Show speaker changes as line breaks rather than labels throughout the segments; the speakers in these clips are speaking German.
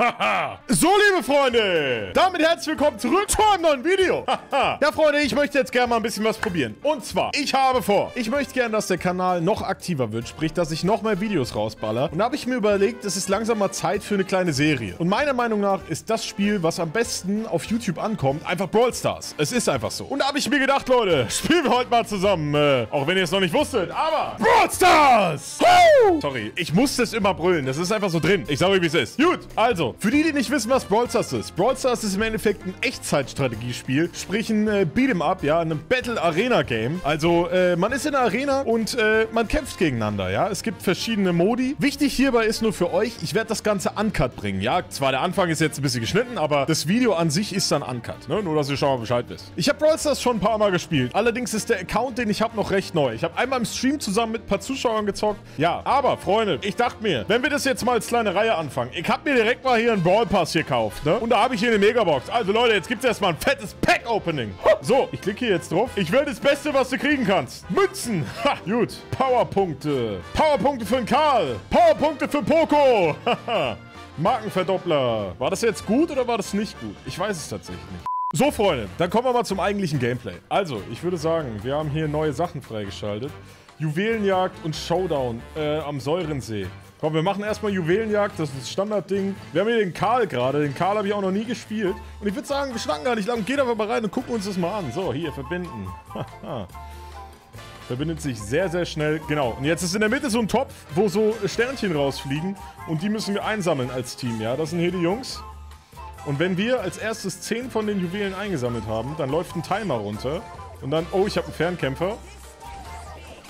so, liebe Freunde, damit herzlich willkommen zurück zu einem neuen Video. ja, Freunde, ich möchte jetzt gerne mal ein bisschen was probieren. Und zwar, ich habe vor, ich möchte gerne, dass der Kanal noch aktiver wird, sprich, dass ich noch mehr Videos rausballer. Und da habe ich mir überlegt, es ist langsam mal Zeit für eine kleine Serie. Und meiner Meinung nach ist das Spiel, was am besten auf YouTube ankommt, einfach Brawl Stars. Es ist einfach so. Und da habe ich mir gedacht, Leute, spielen wir heute mal zusammen. Äh, auch wenn ihr es noch nicht wusstet, aber Brawl Stars! Sorry, ich musste es immer brüllen. Das ist einfach so drin. Ich sage euch, wie es ist. Gut, also, für die, die nicht wissen, was Brawl Stars ist. Brawl Stars ist im Endeffekt ein Echtzeitstrategiespiel, sprich ein äh, Beat'em Up, ja, ein Battle Arena Game. Also, äh, man ist in der Arena und äh, man kämpft gegeneinander, ja. Es gibt verschiedene Modi. Wichtig hierbei ist nur für euch, ich werde das Ganze uncut bringen, ja. Zwar der Anfang ist jetzt ein bisschen geschnitten, aber das Video an sich ist dann uncut, ne? Nur, dass ihr schon mal Bescheid wisst. Ich habe Brawl Stars schon ein paar Mal gespielt. Allerdings ist der Account, den ich habe, noch recht neu. Ich habe einmal im Stream zusammen mit ein paar Zuschauern gezockt. Ja, aber, Freunde, ich dachte mir, wenn wir das jetzt mal als kleine Reihe anfangen, ich habe mir direkt mal hier einen Brawl Pass gekauft, ne? Und da habe ich hier eine Megabox. Also, Leute, jetzt gibt es erstmal ein fettes Pack-Opening. So, ich klicke hier jetzt drauf. Ich will das Beste, was du kriegen kannst. Münzen. Ha, gut. Powerpunkte. Powerpunkte für den Karl. Powerpunkte für Poco. Markenverdoppler. War das jetzt gut oder war das nicht gut? Ich weiß es tatsächlich nicht. So, Freunde, dann kommen wir mal zum eigentlichen Gameplay. Also, ich würde sagen, wir haben hier neue Sachen freigeschaltet. Juwelenjagd und Showdown äh, am Säurensee. Komm, wir machen erstmal Juwelenjagd, das ist das Standardding. Wir haben hier den Karl gerade, den Karl habe ich auch noch nie gespielt. Und ich würde sagen, wir schnacken gar nicht lang, geht einfach mal rein und gucken uns das mal an. So, hier, verbinden. Verbindet sich sehr, sehr schnell. Genau, und jetzt ist in der Mitte so ein Topf, wo so Sternchen rausfliegen. Und die müssen wir einsammeln als Team, ja? Das sind hier die Jungs. Und wenn wir als erstes 10 von den Juwelen eingesammelt haben, dann läuft ein Timer runter. Und dann, oh, ich habe einen Fernkämpfer.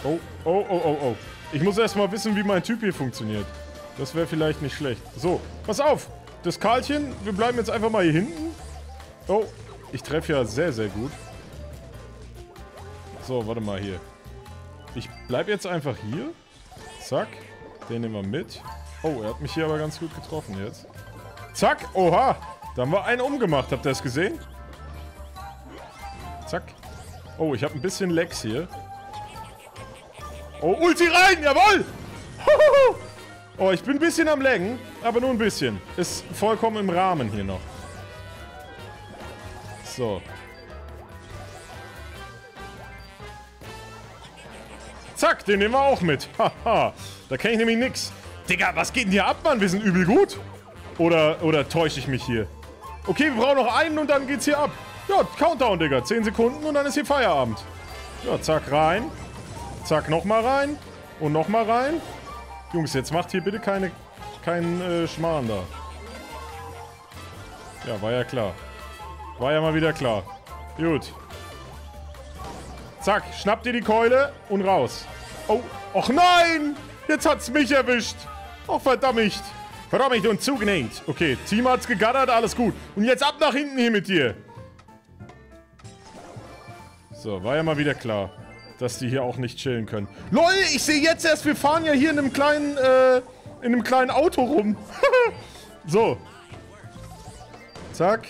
Oh, oh, oh, oh, oh. Ich muss erstmal wissen, wie mein Typ hier funktioniert. Das wäre vielleicht nicht schlecht. So, pass auf. Das Karlchen, wir bleiben jetzt einfach mal hier hinten. Oh, ich treffe ja sehr, sehr gut. So, warte mal hier. Ich bleibe jetzt einfach hier. Zack. Den nehmen wir mit. Oh, er hat mich hier aber ganz gut getroffen jetzt. Zack. Oha. Da haben wir einen umgemacht. Habt ihr das gesehen? Zack. Oh, ich habe ein bisschen Lex hier. Oh, Ulti rein, jawoll! Oh, ich bin ein bisschen am Längen, aber nur ein bisschen. Ist vollkommen im Rahmen hier noch. So. Zack, den nehmen wir auch mit. Haha, da kenne ich nämlich nix. Digga, was geht denn hier ab, Mann? Wir sind übel gut. Oder, oder täusche ich mich hier? Okay, wir brauchen noch einen und dann geht's hier ab. Ja, Countdown, Digga. 10 Sekunden und dann ist hier Feierabend. Ja, zack, rein. Zack, nochmal rein. Und nochmal rein. Jungs, jetzt macht hier bitte keine, keinen äh, Schmarrn da. Ja, war ja klar. War ja mal wieder klar. Gut. Zack, schnapp dir die Keule und raus. Oh, och nein! Jetzt hat's mich erwischt. Oh, verdammt. Verdammt und zugenäht. Okay, Team hat's gegattert, alles gut. Und jetzt ab nach hinten hier mit dir. So, war ja mal wieder klar dass die hier auch nicht chillen können. Lol, ich sehe jetzt erst, wir fahren ja hier in einem kleinen, äh, in einem kleinen Auto rum. so. Zack.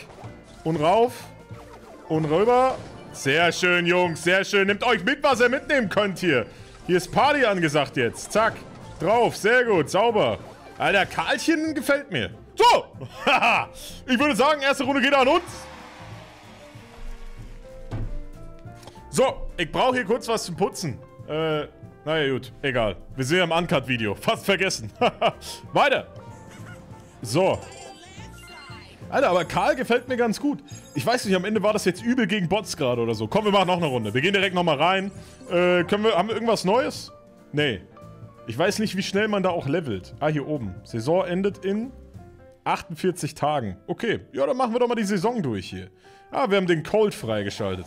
Und rauf. Und rüber. Sehr schön, Jungs, sehr schön. Nehmt euch mit, was ihr mitnehmen könnt hier. Hier ist Party angesagt jetzt. Zack. Drauf, sehr gut, sauber. Alter, Karlchen gefällt mir. So. ich würde sagen, erste Runde geht an uns. So, ich brauche hier kurz was zum Putzen. Äh, naja gut, egal. Wir sind ja im Uncut-Video. Fast vergessen. Weiter. So. Alter, aber Karl gefällt mir ganz gut. Ich weiß nicht, am Ende war das jetzt übel gegen Bots gerade oder so. Komm, wir machen noch eine Runde. Wir gehen direkt nochmal rein. Äh, können wir, haben wir irgendwas Neues? Nee. Ich weiß nicht, wie schnell man da auch levelt. Ah, hier oben. Saison endet in 48 Tagen. Okay. Ja, dann machen wir doch mal die Saison durch hier. Ah, wir haben den Cold freigeschaltet.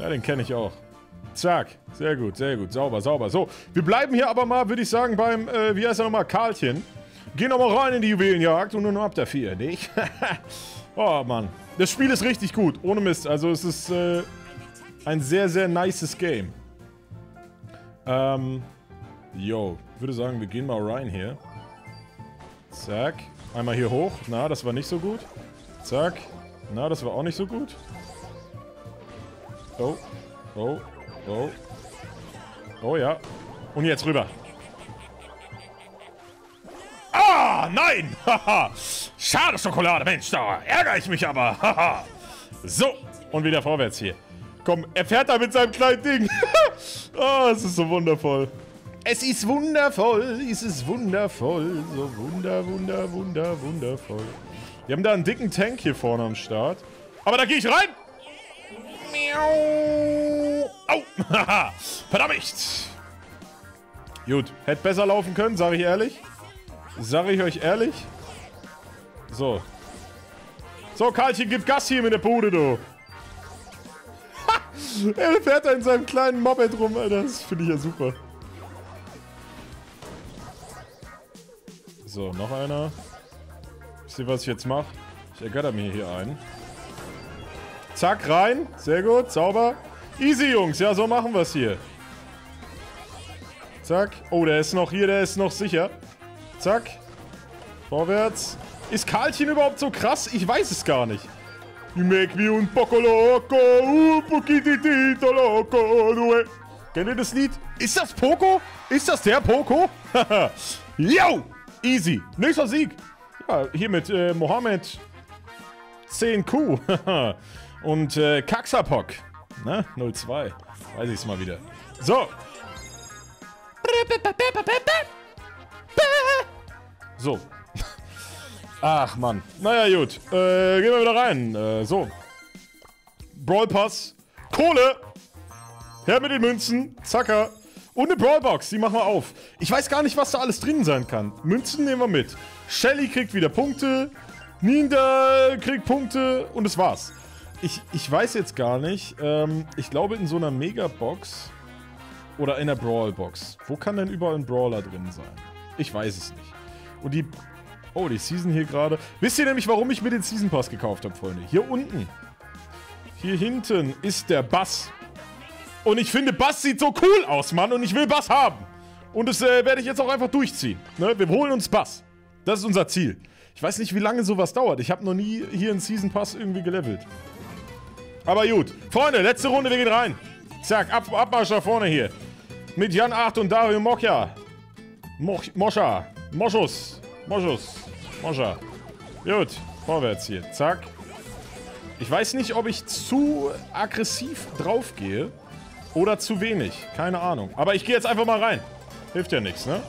Ja, den kenne ich auch. Zack. Sehr gut, sehr gut. Sauber, sauber. So, wir bleiben hier aber mal, würde ich sagen, beim, äh, wie heißt er nochmal, Karlchen. Gehen nochmal rein in die Juwelenjagd und nur noch ab der 4, nicht? oh, Mann. Das Spiel ist richtig gut, ohne Mist. Also es ist äh, ein sehr, sehr nices Game. Ähm, yo. Würde sagen, wir gehen mal rein hier. Zack. Einmal hier hoch. Na, das war nicht so gut. Zack. Na, das war auch nicht so gut. Oh. Oh. Oh. Oh ja. Und jetzt rüber. Ah! Nein! Haha! Schade Schokolade, Mensch, da ärgere ich mich aber. Haha! so, und wieder vorwärts hier. Komm, er fährt da mit seinem kleinen Ding. oh, es ist so wundervoll. Es ist wundervoll, es ist wundervoll. So wunder, wunder, wunder, wundervoll. Wir haben da einen dicken Tank hier vorne am Start. Aber da gehe ich rein. Miau. Au. Verdammt. Gut, hätte besser laufen können, sage ich ehrlich. Sage ich euch ehrlich. So. So, Karlchen, gib Gas hier mit der Bude, du. er fährt da in seinem kleinen Moped rum, Alter. Das finde ich ja super. So, noch einer. Wisst ihr, was ich jetzt mache? Ich ergatter mir hier ein. Zack, rein. Sehr gut, sauber. Easy, Jungs. Ja, so machen wir es hier. Zack. Oh, der ist noch hier, der ist noch sicher. Zack. Vorwärts. Ist Karlchen überhaupt so krass? Ich weiß es gar nicht. You make me un poco loco, un poquitito loco, due. Kennt ihr das Lied? Ist das Poco? Ist das der Poco? Yo! Easy. Nächster Sieg. Ja, hier mit äh, Mohammed 10Q. Und äh, Kaxapok. Ne? 02. Weiß ich es mal wieder. So. So. Ach, Mann. Naja, gut. Äh, gehen wir wieder rein. Äh, so. Brawl Pass. Kohle. Her mit den Münzen. Zacker. Und eine Brawlbox, die machen wir auf. Ich weiß gar nicht, was da alles drin sein kann. Münzen nehmen wir mit. Shelly kriegt wieder Punkte. Ninda kriegt Punkte. Und das war's. Ich, ich weiß jetzt gar nicht. Ähm, ich glaube in so einer Megabox oder in der Brawlbox. Wo kann denn überall ein Brawler drin sein? Ich weiß es nicht. Und die... Oh, die Season hier gerade... Wisst ihr nämlich, warum ich mir den Season Pass gekauft habe, Freunde? Hier unten. Hier hinten ist der Bass. Und ich finde, Bass sieht so cool aus, Mann. Und ich will Bass haben. Und das äh, werde ich jetzt auch einfach durchziehen. Ne? Wir holen uns Bass. Das ist unser Ziel. Ich weiß nicht, wie lange sowas dauert. Ich habe noch nie hier einen Season Pass irgendwie gelevelt. Aber gut. Freunde, letzte Runde, wir gehen rein. Zack, Ab Abmarsch nach vorne hier. Mit Jan 8 und Dario Mokja. Moch Moscha. Moschus. Moschus. Moscha. Gut, vorwärts hier. Zack. Ich weiß nicht, ob ich zu aggressiv draufgehe. Oder zu wenig. Keine Ahnung. Aber ich gehe jetzt einfach mal rein. Hilft ja nichts, ne?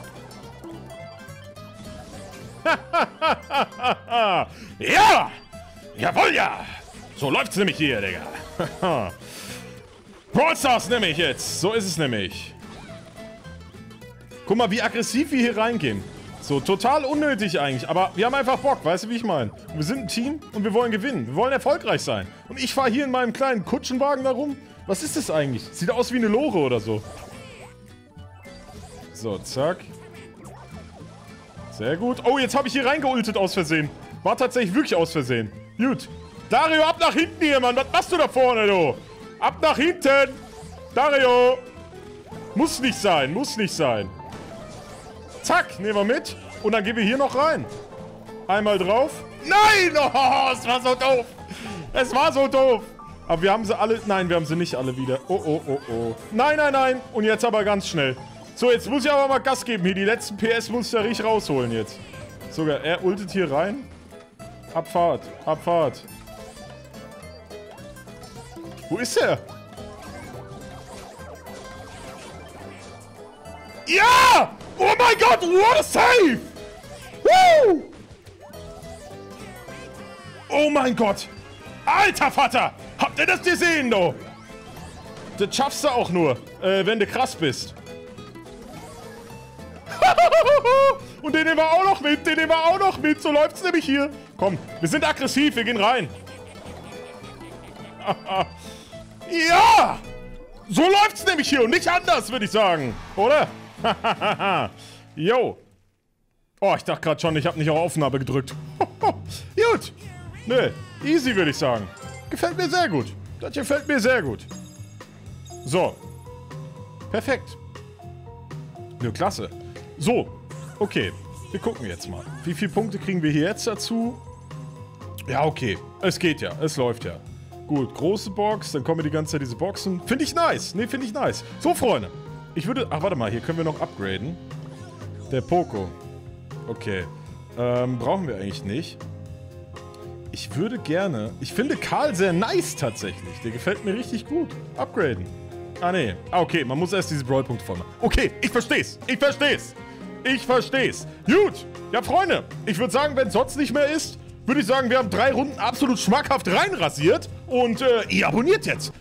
ja! Jawohl, ja! So läuft's nämlich hier, Digga. Brawl Stars nehme ich jetzt. So ist es nämlich. Guck mal, wie aggressiv wir hier reingehen. So, total unnötig eigentlich. Aber wir haben einfach Bock, weißt du, wie ich meine? Wir sind ein Team und wir wollen gewinnen. Wir wollen erfolgreich sein. Und ich fahre hier in meinem kleinen Kutschenwagen da rum was ist das eigentlich? Sieht aus wie eine Lore oder so. So, zack. Sehr gut. Oh, jetzt habe ich hier reingeultet aus Versehen. War tatsächlich wirklich aus Versehen. Gut. Dario, ab nach hinten hier, Mann. Was machst du da vorne, du? Ab nach hinten. Dario. Muss nicht sein, muss nicht sein. Zack, nehmen wir mit. Und dann gehen wir hier noch rein. Einmal drauf. Nein! Oh, es war so doof. Es war so doof. Aber wir haben sie alle... Nein, wir haben sie nicht alle wieder. Oh, oh, oh, oh. Nein, nein, nein. Und jetzt aber ganz schnell. So, jetzt muss ich aber mal Gas geben hier. Die letzten PS muss der richtig rausholen jetzt. Sogar, er ultet hier rein. Abfahrt, Abfahrt. Wo ist er? Ja! Oh mein Gott, what a save! Woo! Oh mein Gott! Alter Vater! Habt ihr das gesehen, do? Das schaffst du auch nur, äh, wenn du krass bist. Und den nehmen wir auch noch mit, den nehmen wir auch noch mit. So läuft's nämlich hier. Komm, wir sind aggressiv, wir gehen rein. ja! So läuft's nämlich hier und nicht anders, würde ich sagen. Oder? Yo. Oh, ich dachte gerade schon, ich habe nicht auf Aufnahme gedrückt. Gut. Nö, easy, würde ich sagen. Gefällt mir sehr gut. Das gefällt mir sehr gut. So. Perfekt. Ja, klasse. So. Okay. Wir gucken jetzt mal. Wie viele Punkte kriegen wir hier jetzt dazu? Ja, okay. Es geht ja. Es läuft ja. Gut, große Box. Dann kommen die ganze Zeit diese Boxen. Finde ich nice. Ne, finde ich nice. So, Freunde. Ich würde... Ach, warte mal. Hier können wir noch upgraden. Der Poco. Okay. Ähm, brauchen wir eigentlich nicht. Ich würde gerne... Ich finde Karl sehr nice tatsächlich. Der gefällt mir richtig gut. Upgraden. Ah, nee. Ah, okay. Man muss erst diese Brawl-Punkte machen. Okay, ich versteh's. Ich versteh's. Ich versteh's. Gut. Ja, Freunde. Ich würde sagen, wenn sonst nicht mehr ist, würde ich sagen, wir haben drei Runden absolut schmackhaft reinrasiert. Und äh, ihr abonniert jetzt.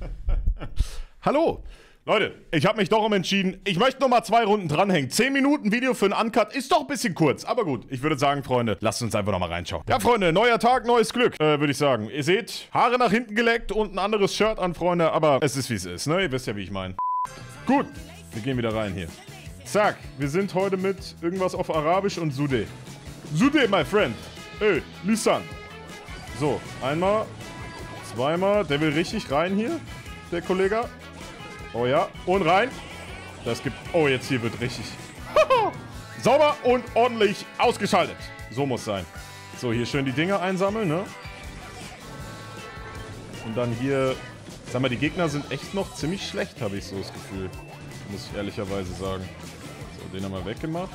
Hallo. Leute, ich habe mich doch umentschieden. Ich möchte noch mal zwei Runden dranhängen. Zehn Minuten Video für einen Uncut ist doch ein bisschen kurz. Aber gut, ich würde sagen, Freunde, lasst uns einfach noch mal reinschauen. Ja, Freunde, neuer Tag, neues Glück, äh, würde ich sagen. Ihr seht, Haare nach hinten geleckt und ein anderes Shirt an, Freunde. Aber es ist, wie es ist, ne? Ihr wisst ja, wie ich meine. Gut, wir gehen wieder rein hier. Zack, wir sind heute mit irgendwas auf Arabisch und Sude. Sude, my friend. Ey, Lisan. So, einmal, zweimal. Der will richtig rein hier, der Kollege. Oh ja, und rein. Das gibt... Oh, jetzt hier wird richtig... Sauber und ordentlich ausgeschaltet. So muss sein. So, hier schön die Dinger einsammeln, ne? Und dann hier... Sag mal, die Gegner sind echt noch ziemlich schlecht, habe ich so das Gefühl. Muss ich ehrlicherweise sagen. So, den haben wir weggemacht.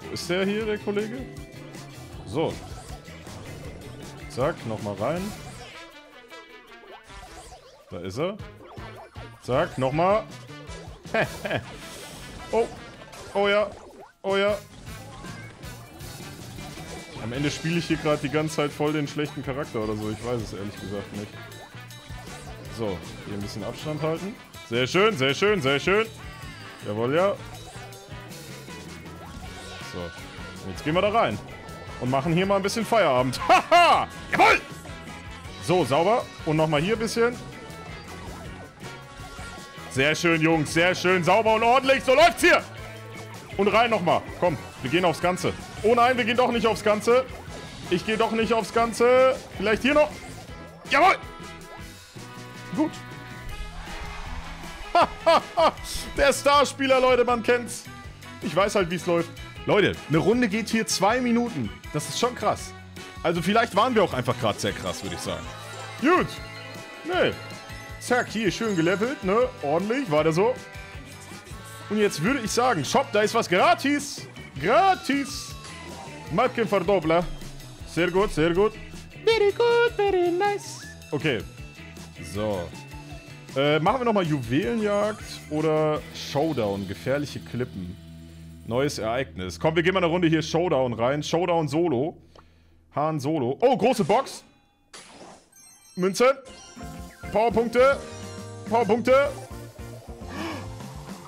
Wo ist der hier, der Kollege? So. Zack, nochmal rein. Da ist er. Zack, nochmal. oh. Oh ja. Oh ja. Am Ende spiele ich hier gerade die ganze Zeit voll den schlechten Charakter oder so. Ich weiß es ehrlich gesagt nicht. So, hier ein bisschen Abstand halten. Sehr schön, sehr schön, sehr schön. Jawohl, ja. So, jetzt gehen wir da rein. Und machen hier mal ein bisschen Feierabend. Haha! Jawohl! So, sauber. Und nochmal hier ein bisschen. Sehr schön, Jungs. Sehr schön. Sauber und ordentlich. So läuft's hier. Und rein nochmal. Komm, wir gehen aufs Ganze. Oh nein, wir gehen doch nicht aufs Ganze. Ich gehe doch nicht aufs Ganze. Vielleicht hier noch. Jawohl. Gut. Der Starspieler, Leute, man kennt's. Ich weiß halt, wie es läuft. Leute, eine Runde geht hier zwei Minuten. Das ist schon krass. Also vielleicht waren wir auch einfach gerade sehr krass, würde ich sagen. Gut. Nee, Zack, hier schön gelevelt, ne? Ordentlich, war der so. Und jetzt würde ich sagen, Shop, da ist was gratis. Gratis. Marken Verdoppler. Sehr gut, sehr gut. Very good, very nice. Okay. So. Äh, machen wir nochmal Juwelenjagd oder Showdown, gefährliche Klippen. Neues Ereignis. Komm, wir gehen mal eine Runde hier Showdown rein. Showdown Solo. Hahn Solo. Oh, große Box. Münze. Powerpunkte. Powerpunkte.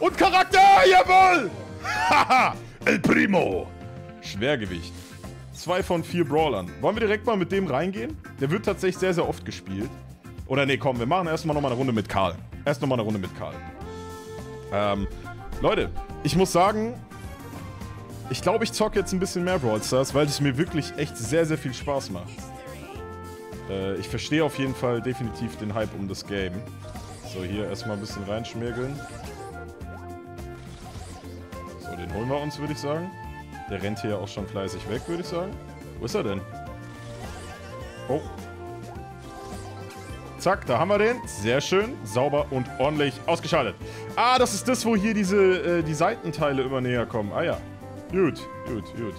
Und Charakter, jawohl! Haha, El Primo. Schwergewicht. Zwei von vier Brawlern. Wollen wir direkt mal mit dem reingehen? Der wird tatsächlich sehr, sehr oft gespielt. Oder nee, komm, wir machen erstmal nochmal eine Runde mit Karl. Erst nochmal eine Runde mit Karl. Ähm, Leute, ich muss sagen, ich glaube, ich zocke jetzt ein bisschen mehr Brawl Stars, weil es mir wirklich echt sehr, sehr viel Spaß macht. Äh, ich verstehe auf jeden Fall definitiv den Hype um das Game. So, hier erstmal ein bisschen reinschmirgeln. So, den holen wir uns, würde ich sagen. Der rennt hier auch schon fleißig weg, würde ich sagen. Wo ist er denn? Oh. Zack, da haben wir den. Sehr schön, sauber und ordentlich ausgeschaltet. Ah, das ist das, wo hier diese äh, die Seitenteile immer näher kommen. Ah ja. Gut, gut, gut.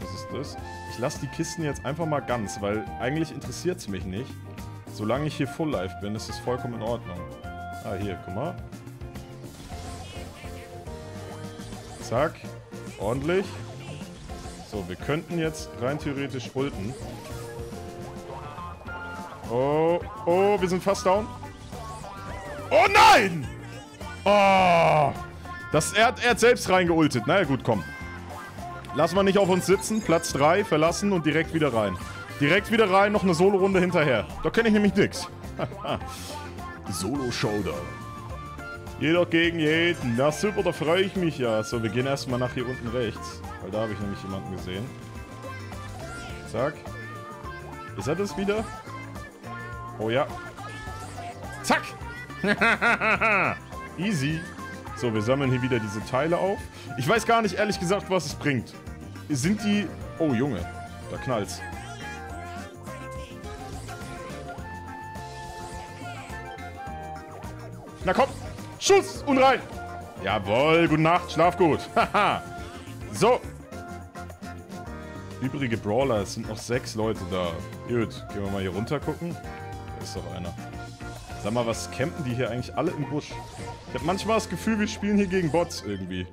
Was ist das? Ich lasse die Kisten jetzt einfach mal ganz, weil eigentlich interessiert es mich nicht. Solange ich hier Full Life bin, ist es vollkommen in Ordnung. Ah, hier, guck mal. Zack. Ordentlich. So, wir könnten jetzt rein theoretisch ulten. Oh, oh, wir sind fast down. Oh nein! Oh! Das, er, hat, er hat selbst reingeultet. Na naja, gut, komm. Lassen wir nicht auf uns sitzen. Platz 3, verlassen und direkt wieder rein. Direkt wieder rein, noch eine Solo-Runde hinterher. Da kenne ich nämlich nichts. Solo-Showdown. Jeder gegen jeden. Na super, da freue ich mich ja. So, wir gehen erstmal nach hier unten rechts. Weil da habe ich nämlich jemanden gesehen. Zack. Ist er das wieder? Oh ja. Zack! Easy. So, wir sammeln hier wieder diese Teile auf. Ich weiß gar nicht, ehrlich gesagt, was es bringt. Sind die... Oh, Junge. Da knallt's. Na komm. Schuss und rein. Jawohl, gute Nacht, schlaf gut. Haha. so. Übrige Brawler, es sind noch sechs Leute da. Gut, gehen wir mal hier runter gucken. Da ist doch einer. Sag mal, was campen die hier eigentlich alle im Busch? Ich habe manchmal das Gefühl, wir spielen hier gegen Bots irgendwie.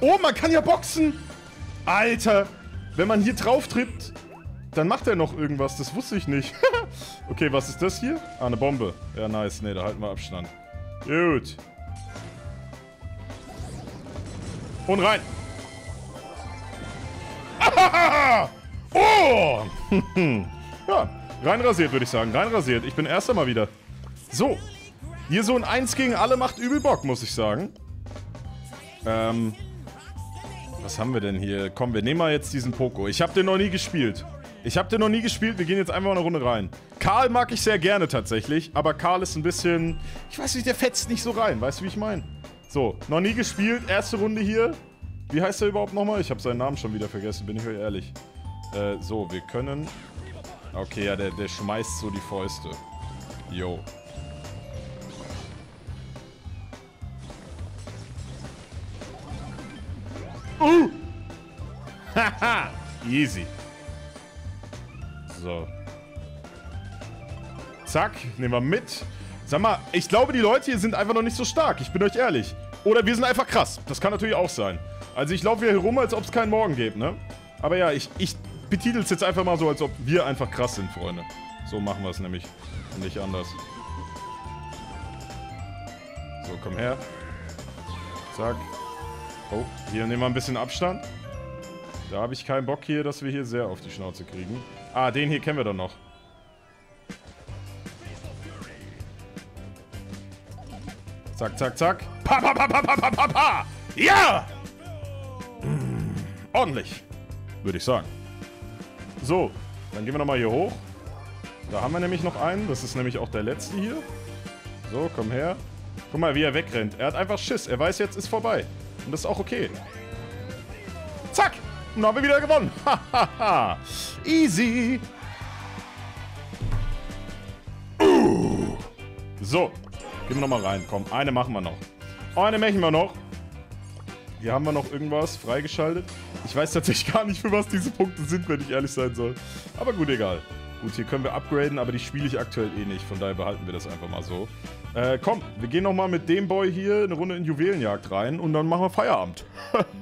Oh, man kann ja boxen! Alter! Wenn man hier drauf trippt, dann macht er noch irgendwas. Das wusste ich nicht. okay, was ist das hier? Ah, eine Bombe. Ja, nice. Ne, da halten wir Abstand. Gut. Und rein. oh! ja, reinrasiert, würde ich sagen. Reinrasiert. Ich bin erster mal wieder. So. Hier so ein 1 gegen alle macht übel Bock, muss ich sagen. Ähm, was haben wir denn hier? Komm, wir nehmen mal jetzt diesen Poco. Ich habe den noch nie gespielt. Ich habe den noch nie gespielt. Wir gehen jetzt einfach mal eine Runde rein. Karl mag ich sehr gerne tatsächlich. Aber Karl ist ein bisschen... Ich weiß nicht, der fetzt nicht so rein. Weißt du, wie ich meine? So, noch nie gespielt. Erste Runde hier. Wie heißt er überhaupt nochmal? Ich habe seinen Namen schon wieder vergessen, bin ich euch ehrlich. Äh, so, wir können... Okay, ja, der, der schmeißt so die Fäuste. Yo. Uh! Haha! Easy. So. Zack, nehmen wir mit. Sag mal, ich glaube, die Leute hier sind einfach noch nicht so stark. Ich bin euch ehrlich. Oder wir sind einfach krass. Das kann natürlich auch sein. Also ich laufe hier herum, als ob es keinen Morgen gäbe, ne? Aber ja, ich, ich betitel es jetzt einfach mal so, als ob wir einfach krass sind, Freunde. So machen wir es nämlich. Nicht anders. So, komm her. Zack. Oh, hier nehmen wir ein bisschen Abstand. Da habe ich keinen Bock hier, dass wir hier sehr auf die Schnauze kriegen. Ah, den hier kennen wir doch noch. Zack, zack, zack. Pa, pa, pa, pa, pa, pa, pa, pa. Ja! Mm, ordentlich, würde ich sagen. So, dann gehen wir nochmal hier hoch. Da haben wir nämlich noch einen. Das ist nämlich auch der letzte hier. So, komm her. Guck mal, wie er wegrennt. Er hat einfach Schiss. Er weiß, jetzt ist vorbei. Und das ist auch okay. Zack! Und dann haben wir wieder gewonnen. Hahaha. Easy. Uh. So. Gehen wir nochmal rein. Komm, eine machen wir noch. Eine machen wir noch. Hier haben wir noch irgendwas freigeschaltet. Ich weiß tatsächlich gar nicht, für was diese Punkte sind, wenn ich ehrlich sein soll. Aber gut, egal. Gut, hier können wir upgraden, aber die spiele ich aktuell eh nicht. Von daher behalten wir das einfach mal so. Äh, komm, wir gehen nochmal mit dem Boy hier eine Runde in Juwelenjagd rein und dann machen wir Feierabend.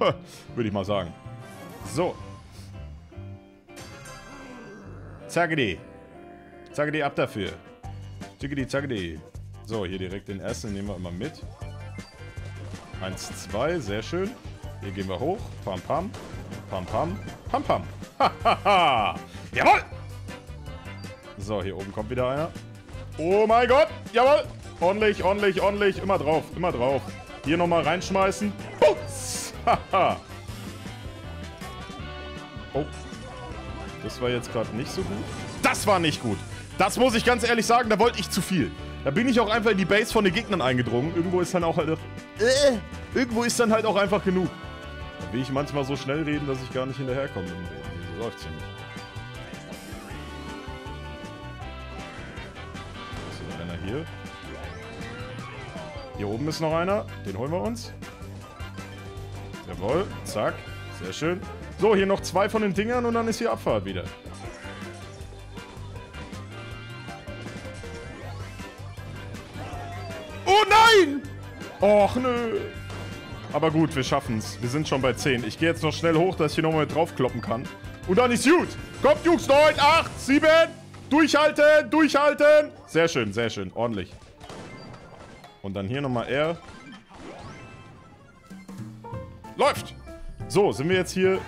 Würde ich mal sagen. So. Zaggedi. Zaggedi ab dafür. Ziggedi, zaggedi. So, hier direkt den ersten nehmen wir immer mit. Eins, zwei, sehr schön. Hier gehen wir hoch. Pam, pam. Pam, pam. Pam, pam. Hahaha. Jawohl! So, hier oben kommt wieder einer. Oh mein Gott! Jawohl! Ordentlich, ordentlich, ordentlich. Immer drauf, immer drauf. Hier nochmal reinschmeißen. Putz! Haha. oh. Das war jetzt gerade nicht so gut. Das war nicht gut. Das muss ich ganz ehrlich sagen, da wollte ich zu viel. Da bin ich auch einfach in die Base von den Gegnern eingedrungen. Irgendwo ist dann auch halt... Äh, irgendwo ist dann halt auch einfach genug. Da will ich manchmal so schnell reden, dass ich gar nicht hinterherkomme. So läuft's ja nicht. hier. Hier oben ist noch einer. Den holen wir uns. Jawohl. Zack. Sehr schön. So, hier noch zwei von den Dingern und dann ist hier Abfahrt wieder. Och nö. Aber gut, wir schaffen es. Wir sind schon bei 10. Ich gehe jetzt noch schnell hoch, dass ich hier nochmal draufkloppen kann. Und dann ist gut. Kommt, Jungs. 9, 8, 7, Durchhalten, durchhalten. Sehr schön, sehr schön. Ordentlich. Und dann hier nochmal R. Läuft. So, sind wir jetzt hier...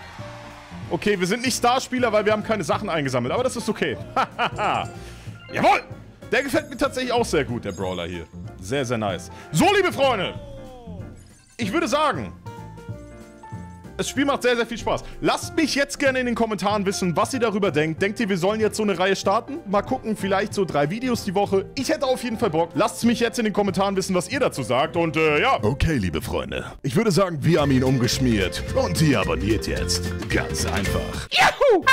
Okay, wir sind nicht Starspieler, weil wir haben keine Sachen eingesammelt. Aber das ist okay. Jawohl! Der gefällt mir tatsächlich auch sehr gut, der Brawler hier. Sehr, sehr nice. So, liebe Freunde. Ich würde sagen, das Spiel macht sehr, sehr viel Spaß. Lasst mich jetzt gerne in den Kommentaren wissen, was ihr darüber denkt. Denkt ihr, wir sollen jetzt so eine Reihe starten? Mal gucken, vielleicht so drei Videos die Woche. Ich hätte auf jeden Fall Bock. Lasst mich jetzt in den Kommentaren wissen, was ihr dazu sagt. Und äh, ja.
Okay, liebe Freunde. Ich würde sagen, wir haben ihn umgeschmiert. Und ihr abonniert jetzt. Ganz einfach.
Juhu!